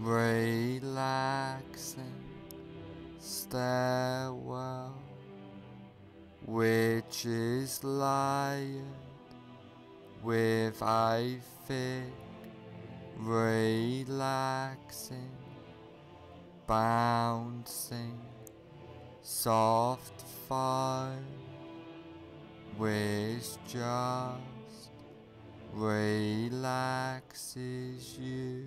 relaxing stairwell which is layered with a thick, relaxing, bouncing, soft foam which just relaxes you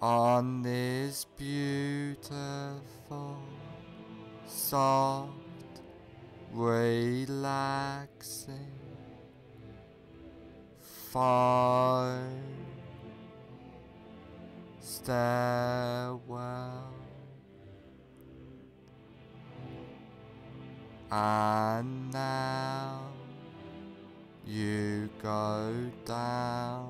on this beautiful, soft, relaxing foam stairwell. And now you go down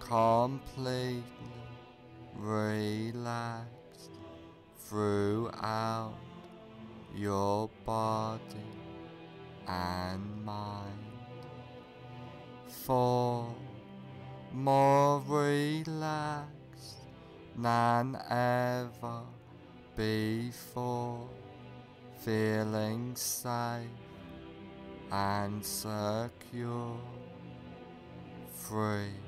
completely relaxed throughout your body and mind. Four, more relaxed than ever before, feeling safe and secure, free,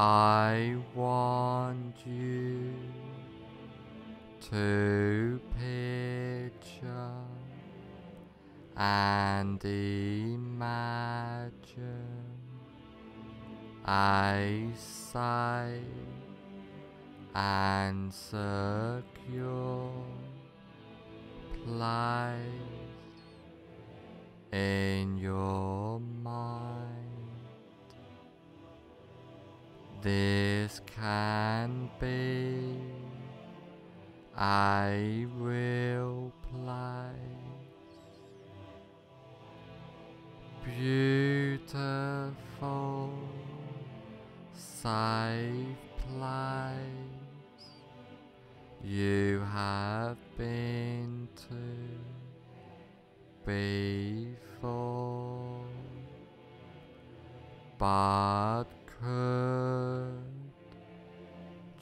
I want you to picture and imagine a safe and secure place in your mind. this can be. I will place beautiful, safe place you have been to before, but could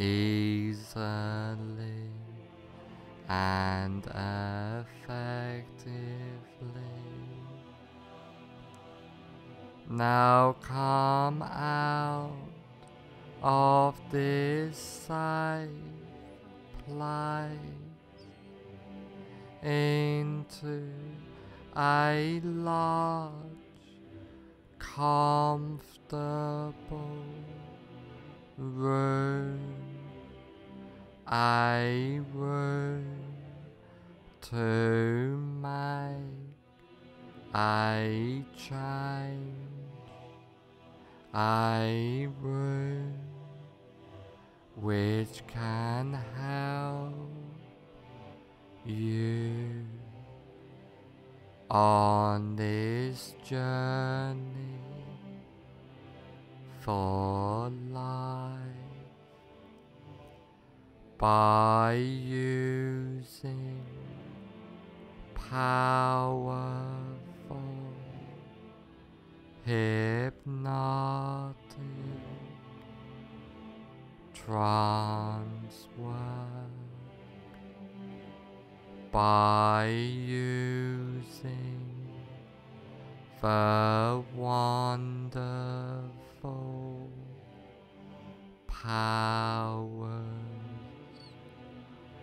easily and effectively. Now come out of this safe place into a large, comfortable room, a room to make a change, I room which can help you on this journey for life by using powerful hypnotic trance work by using the wonderful powers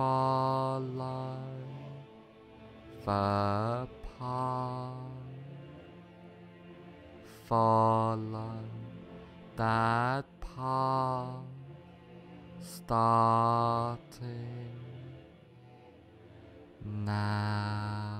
follow the. Follow that path starting now.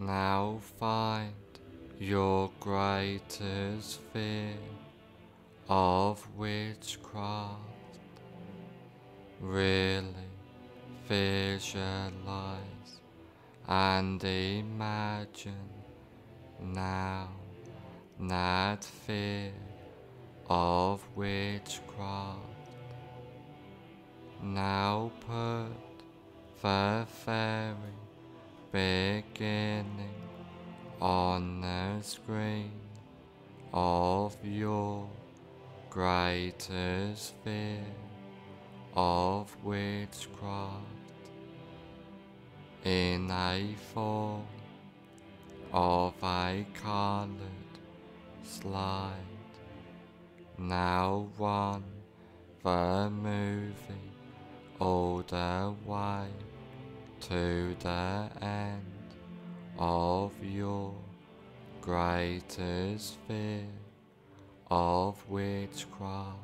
Now find your greatest fear of witchcraft. Really visualize and imagine now that fear of witchcraft. Now put the fairy beginning on the screen of your greatest fear of witchcraft in a form of a colored slide. Now run the movie all the way to the end of your greatest fear of witchcraft.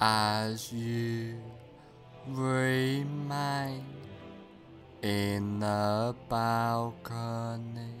As you remain in the balcony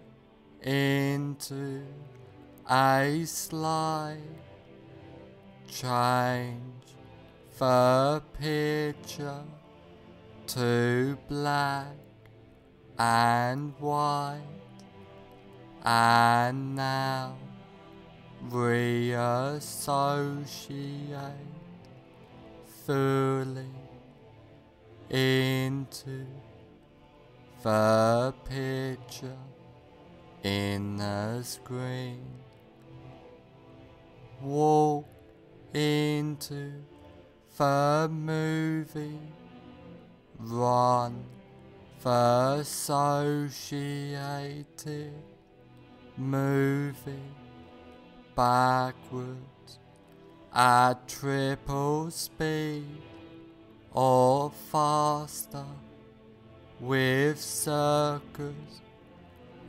into a slide. Change the picture to black and white. And now reassociate fully into the picture in the screen. Walk into the movie. Run the associated movie backwards at triple speed or faster with circus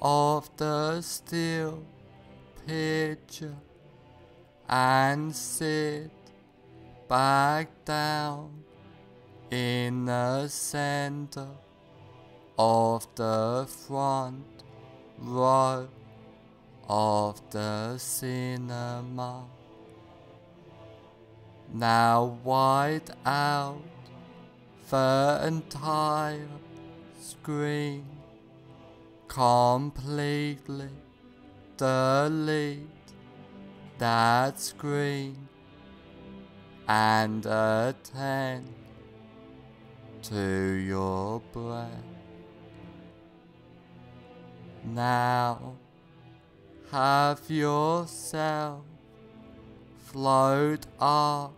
of the still picture and sit back down in the center of the front row of the cinema. Now wide out the entire screen completely delete that screen and attend to your breath. Now have yourself float up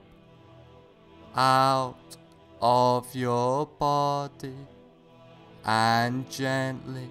out of your body and gently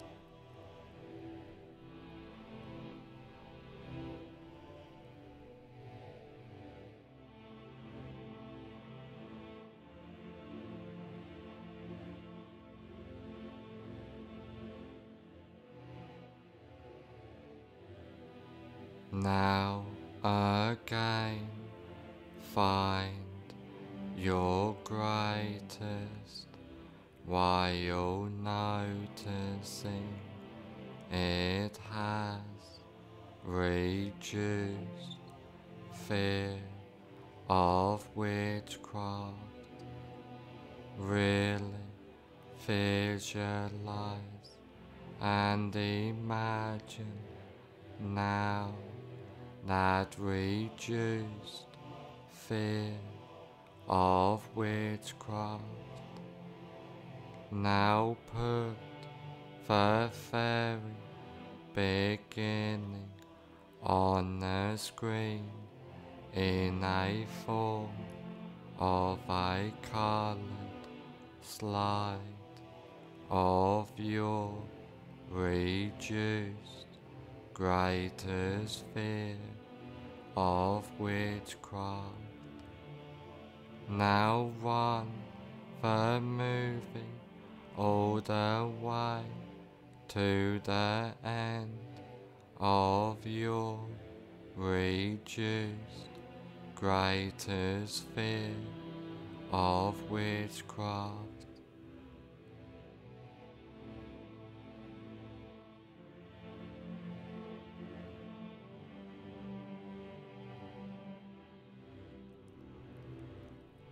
Now again, find your greatest while noticing it has reduced fear of witchcraft. Really visualize and imagine now that reduced fear of witchcraft. Now put the very beginning on the screen in a form of a colored slide of your reduced greatest fear of witchcraft. Now run the movie all the way to the end of your reduced greatest fear of witchcraft.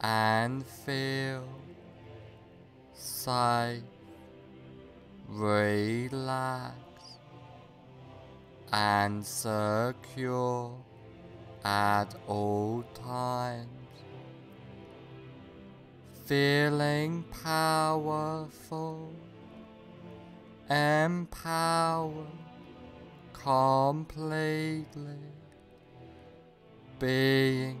and feel safe, relaxed, and secure at all times. Feeling powerful, empowered completely, being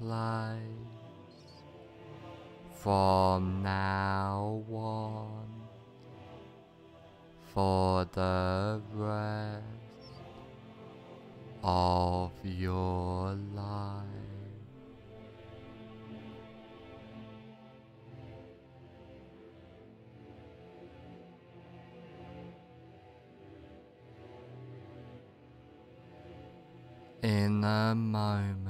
place from now on for the rest of your life. In a moment,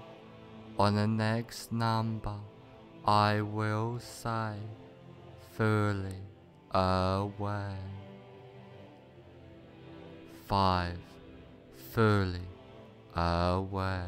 on the next number, I will say fully away. Five, fully aware.